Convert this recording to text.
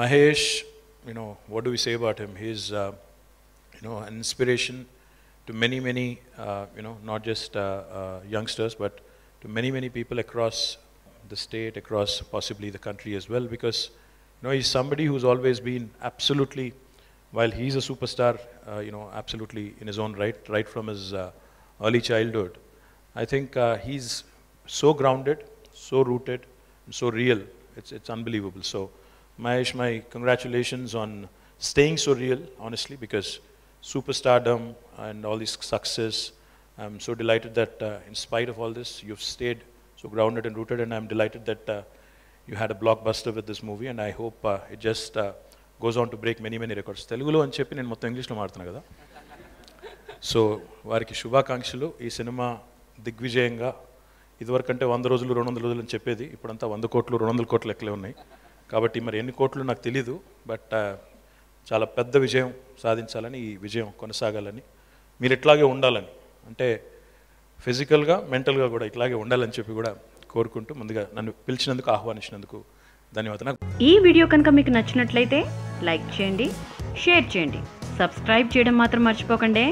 Mahesh, you know, what do we say about him? He's, uh, you know, an inspiration to many, many, uh, you know, not just uh, uh, youngsters, but to many, many people across the state, across possibly the country as well, because, you know, he's somebody who's always been absolutely, while he's a superstar, uh, you know, absolutely in his own right, right from his uh, early childhood. I think he's so grounded, so rooted, so real. It's, it's unbelievable. So, Mahesh, my congratulations on staying so real, honestly, because superstardom and all this success, I'm so delighted that uh, in spite of all this, you've stayed so grounded and rooted, and I'm delighted that uh, you had a blockbuster with this movie, and I hope uh, it just uh, goes on to break many, many records. తెలుగులో అని చెప్పి నేను మొత్తం ఇంగ్లీష్లో మాడుతున్నా కదా so వారికి శుభాకాంక్షలు ఈ సినిమా దిగ్విజయంగా ఇదివరకంటే వంద రోజులు రెండు వందల రోజులు అని చెప్పేది ఇప్పుడంతా వంద కోట్లు రెండు వందల కోట్లు లెక్కలే ఉన్నాయి కాబట్టి మరి ఎన్ని కోట్లు నాకు తెలీదు బట్ చాలా పెద్ద విజయం సాధించాలని ఈ విజయం కొనసాగాలని మీరు ఇట్లాగే ఉండాలని అంటే ఫిజికల్గా మెంటల్గా కూడా ఇట్లాగే ఉండాలని చెప్పి కూడా కోరుకుంటూ ముందుగా నన్ను పిలిచినందుకు ఆహ్వానించినందుకు ధన్యవాదాలు. ఈ వీడియో కనుక మీకు నచ్చినట్లయితే లైక్ చేయండి షేర్ చేయండి సబ్స్క్రైబ్ చేయడం మాత్రం మర్చిపోకండి.